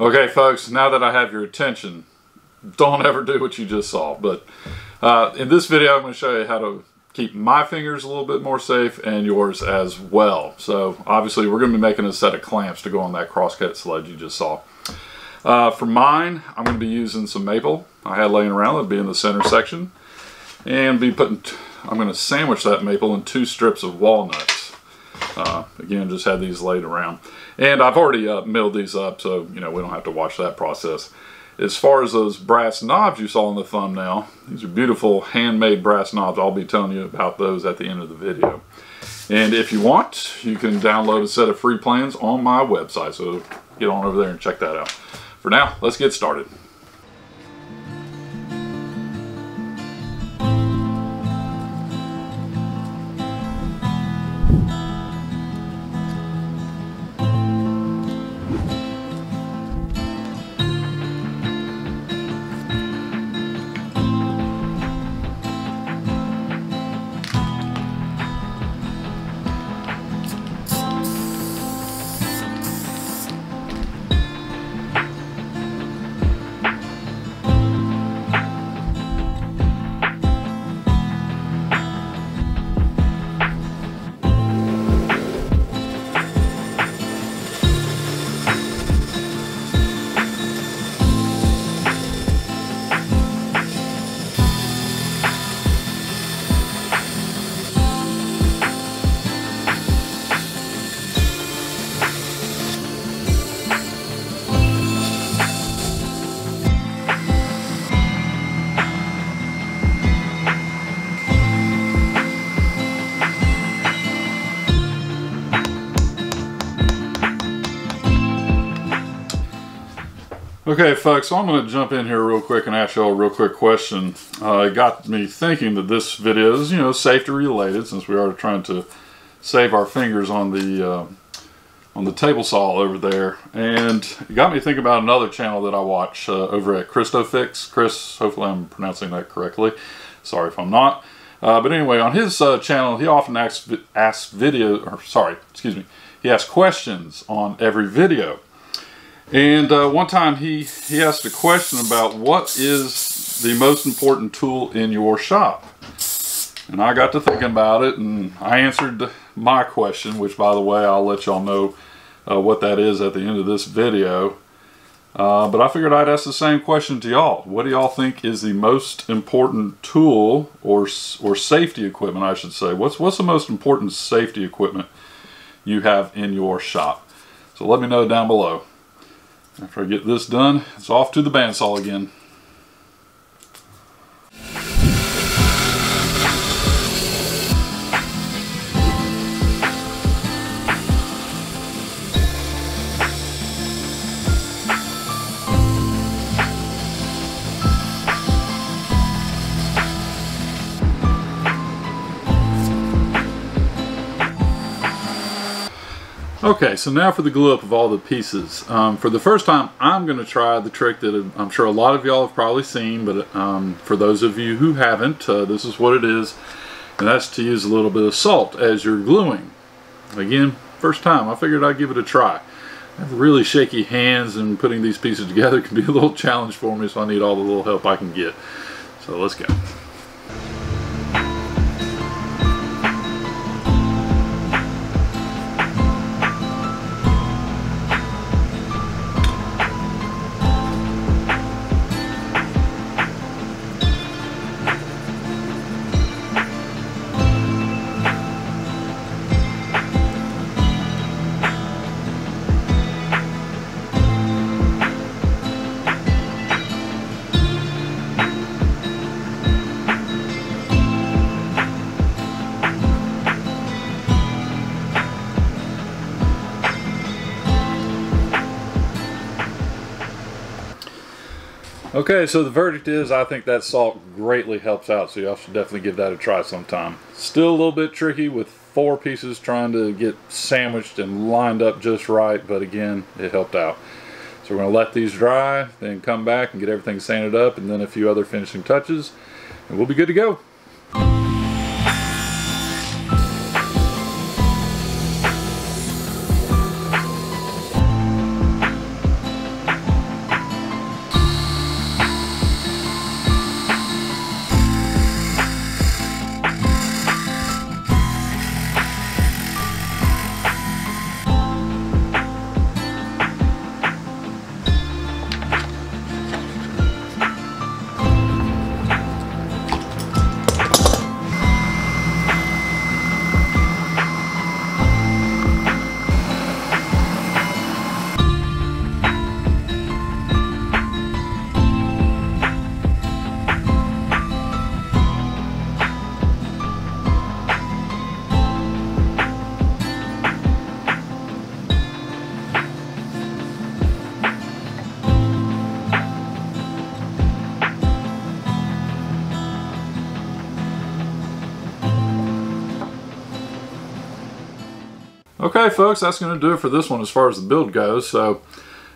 Okay, folks, now that I have your attention, don't ever do what you just saw. But uh, in this video, I'm going to show you how to keep my fingers a little bit more safe and yours as well. So obviously, we're going to be making a set of clamps to go on that crosscut sled you just saw. Uh, for mine, I'm going to be using some maple I had laying around. That'll be in the center section. And be putting, I'm going to sandwich that maple in two strips of walnuts. Uh, again, just had these laid around. And I've already uh, milled these up, so you know we don't have to watch that process. As far as those brass knobs you saw in the thumbnail, these are beautiful handmade brass knobs. I'll be telling you about those at the end of the video. And if you want, you can download a set of free plans on my website. So get on over there and check that out. For now, let's get started. Okay, folks, so I'm going to jump in here real quick and ask y'all a real quick question. Uh, it got me thinking that this video is, you know, safety related since we are trying to save our fingers on the uh, on the table saw over there. And it got me thinking about another channel that I watch uh, over at ChristoFix. Chris, hopefully I'm pronouncing that correctly. Sorry if I'm not. Uh, but anyway, on his uh, channel, he often asks, asks video, or sorry, excuse me, he asks questions on every video. And uh, one time he, he asked a question about what is the most important tool in your shop? And I got to thinking about it and I answered my question, which by the way, I'll let y'all know uh, what that is at the end of this video. Uh, but I figured I'd ask the same question to y'all. What do y'all think is the most important tool or, or safety equipment, I should say? What's, what's the most important safety equipment you have in your shop? So let me know down below. After I get this done, it's off to the bandsaw again. Okay, so now for the glue up of all the pieces. Um, for the first time, I'm going to try the trick that I'm sure a lot of y'all have probably seen, but um, for those of you who haven't, uh, this is what it is, and that's to use a little bit of salt as you're gluing. Again, first time, I figured I'd give it a try. I have really shaky hands and putting these pieces together can be a little challenge for me, so I need all the little help I can get. So let's go. Okay, so the verdict is I think that salt greatly helps out, so y'all should definitely give that a try sometime. Still a little bit tricky with four pieces trying to get sandwiched and lined up just right, but again, it helped out. So we're going to let these dry, then come back and get everything sanded up, and then a few other finishing touches, and we'll be good to go. Okay, folks, that's going to do it for this one as far as the build goes. So,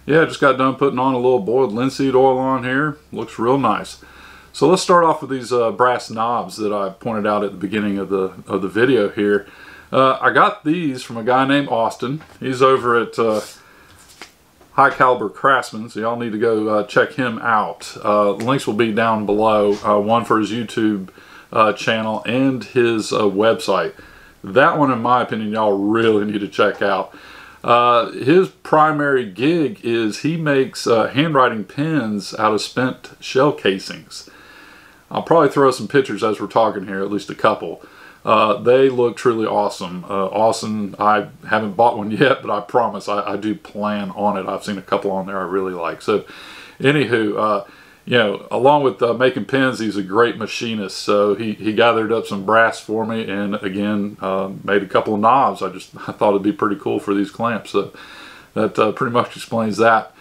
yeah, just got done putting on a little boiled linseed oil on here. Looks real nice. So let's start off with these uh, brass knobs that I pointed out at the beginning of the of the video here. Uh, I got these from a guy named Austin. He's over at uh, High Caliber Craftsman, so y'all need to go uh, check him out. Uh, links will be down below, uh, one for his YouTube channel and his website. That one, in my opinion, y'all really need to check out. Uh, his primary gig is he makes uh, handwriting pens out of spent shell casings. I'll probably throw some pictures as we're talking here, at least a couple. Uh, they look truly awesome. Uh, awesome. I haven't bought one yet, but I promise I, I, do plan on it. I've seen a couple on there I really like. So, anywho, uh, you know, along with uh, making pens, he's a great machinist. So he, he gathered up some brass for me, and again, uh, made a couple of knobs. I just I thought it'd be pretty cool for these clamps. So that uh, pretty much explains that.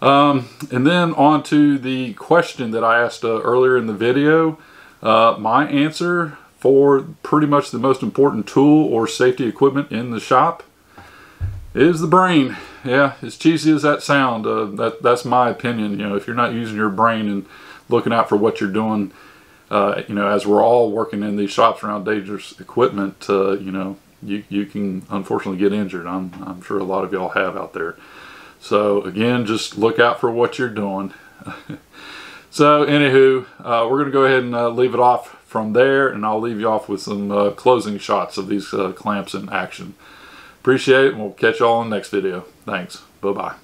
Um, and then on to the question that I asked uh, earlier in the video. Uh, my answer for pretty much the most important tool or safety equipment in the shop is the brain. Yeah, as cheesy as that sound, uh, that that's my opinion. You know, if you're not using your brain and looking out for what you're doing, uh, you know, as we're all working in these shops around dangerous equipment, uh, you know, you you can unfortunately get injured. I'm I'm sure a lot of y'all have out there. So again, just look out for what you're doing. so anywho, uh, we're going to go ahead and uh, leave it off from there, and I'll leave you off with some uh, closing shots of these clamps in action. Appreciate it, and we'll catch y'all in the next video. Thanks. Bye-bye.